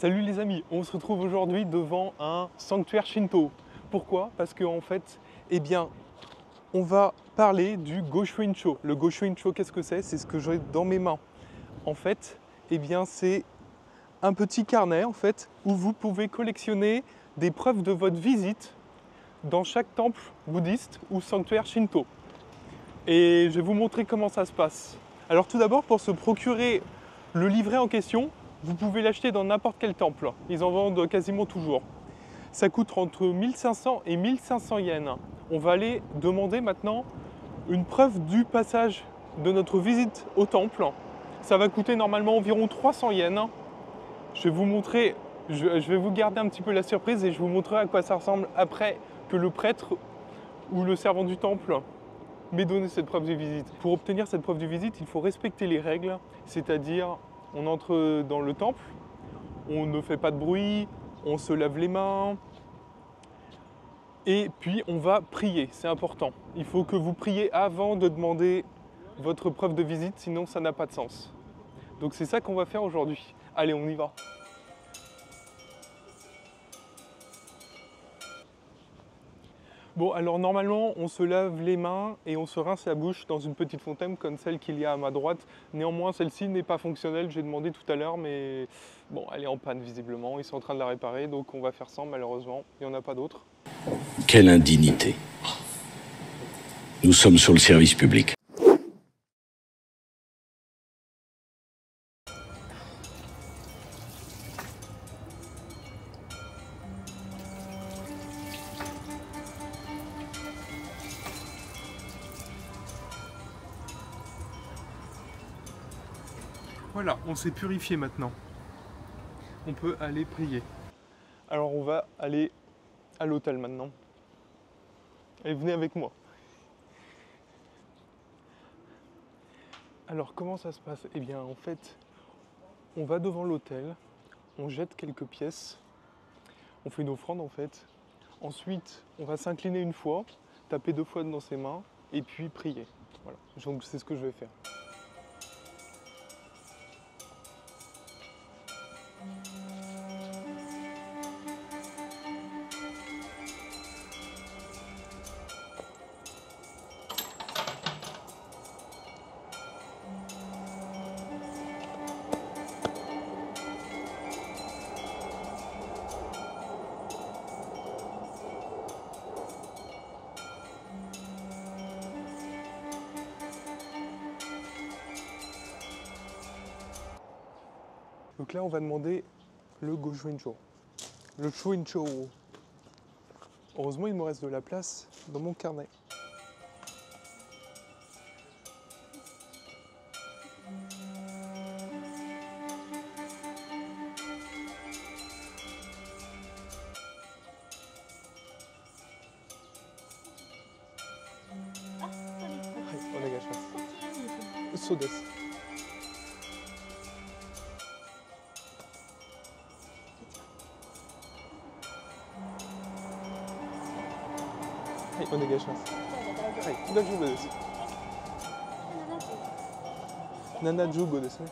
Salut les amis, on se retrouve aujourd'hui devant un sanctuaire Shinto. Pourquoi? Parce qu'en en fait, eh bien, on va parler du Goshuincho. Le Goshuincho, qu'est-ce que c'est? C'est ce que j'ai dans mes mains. En fait, eh bien, c'est un petit carnet en fait où vous pouvez collectionner des preuves de votre visite dans chaque temple bouddhiste ou sanctuaire Shinto. Et je vais vous montrer comment ça se passe. Alors tout d'abord, pour se procurer le livret en question, vous pouvez l'acheter dans n'importe quel temple. Ils en vendent quasiment toujours. Ça coûte entre 1500 et 1500 yens. On va aller demander maintenant une preuve du passage de notre visite au temple. Ça va coûter normalement environ 300 yens. Je vais vous montrer, je vais vous garder un petit peu la surprise et je vous montrerai à quoi ça ressemble après que le prêtre ou le servant du temple m'ait donné cette preuve de visite. Pour obtenir cette preuve de visite, il faut respecter les règles, c'est-à-dire on entre dans le temple, on ne fait pas de bruit, on se lave les mains, et puis on va prier, c'est important. Il faut que vous priez avant de demander votre preuve de visite, sinon ça n'a pas de sens. Donc c'est ça qu'on va faire aujourd'hui. Allez, on y va. Bon, alors normalement, on se lave les mains et on se rince la bouche dans une petite fontaine comme celle qu'il y a à ma droite. Néanmoins, celle-ci n'est pas fonctionnelle, j'ai demandé tout à l'heure, mais bon, elle est en panne visiblement. Ils sont en train de la réparer, donc on va faire sans malheureusement. Il n'y en a pas d'autre. Quelle indignité. Nous sommes sur le service public. Voilà, on s'est purifié maintenant. On peut aller prier. Alors on va aller à l'hôtel maintenant. Et venez avec moi. Alors comment ça se passe? Eh bien en fait, on va devant l'hôtel, on jette quelques pièces, on fait une offrande en fait. Ensuite, on va s'incliner une fois, taper deux fois dans ses mains et puis prier. Voilà, donc c'est ce que je vais faire. Donc là, on va demander le Goshuincho. Le Shuincho. Heureusement, il me reste de la place dans mon carnet. Ouais, on dégage pas. Sodes. お願いします。はい、大丈夫です。75ですね。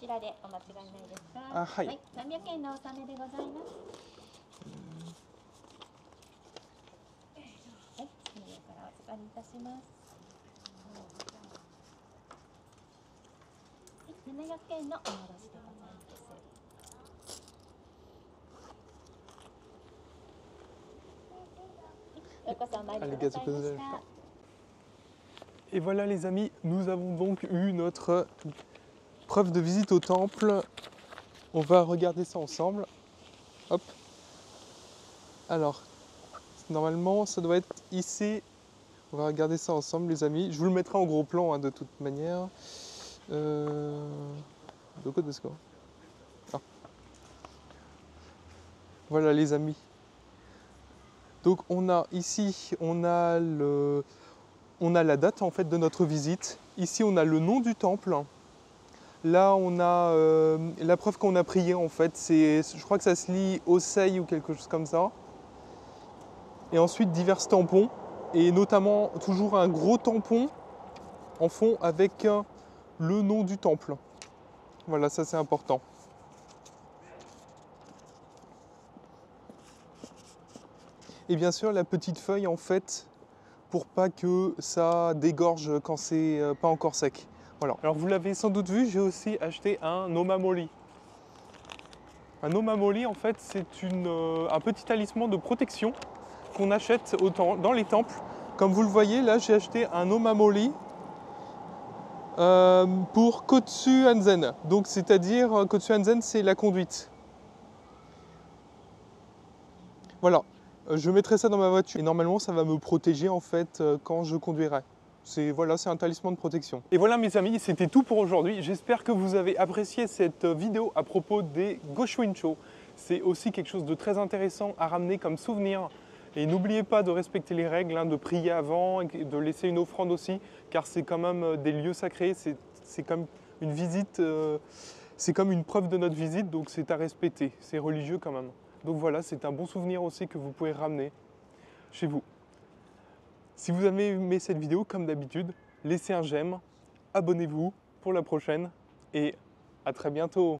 ちらでお間違いないですか。あ、はい、はい。三百円の納めでございます。はい、その上からお預かりいたします。はい、700円のお戻しでございます。Et voilà les amis, nous avons donc eu notre preuve de visite au temple. On va regarder ça ensemble. Hop. Alors, normalement ça doit être ici. On va regarder ça ensemble les amis. Je vous le mettrai en gros plan hein, de toute manière. Euh... Ah. Voilà les amis. Donc on a ici, on a on a la date en fait de notre visite. Ici, on a le nom du temple. Là, on a euh, la preuve qu'on a prié en fait. Je crois que ça se lit Osei ou quelque chose comme ça. Et ensuite divers tampons et notamment toujours un gros tampon en fond avec euh, le nom du temple. Voilà, ça c'est important. Et bien sûr, la petite feuille en fait pour pas que ça dégorge quand c'est euh, pas encore sec. Alors vous l'avez sans doute vu, j'ai aussi acheté un omamori. Un omamori en fait c'est euh, un petit talisman de protection qu'on achète dans les temples. Comme vous le voyez là j'ai acheté un omamori euh, pour Kotsu Hanzen. Donc c'est-à-dire euh, Kotsu Hanzen c'est la conduite. Voilà. Je mettrai ça dans ma voiture et normalement ça va me protéger en fait quand je conduirai. C'est un talisman de protection. Et voilà mes amis, c'était tout pour aujourd'hui. J'espère que vous avez apprécié cette euh, vidéo à propos des Goshuincho. C'est aussi quelque chose de très intéressant à ramener comme souvenir. Et n'oubliez pas de respecter les règles, hein, de prier avant et de laisser une offrande aussi, car c'est quand même euh, des lieux sacrés. C'est c'est comme une visite, euh, c'est comme une preuve de notre visite, donc c'est à respecter. C'est religieux quand même. Donc voilà, c'est un bon souvenir aussi que vous pouvez ramener chez vous. Si vous avez aimé cette vidéo, comme d'habitude, laissez un j'aime, abonnez-vous pour la prochaine et à très bientôt.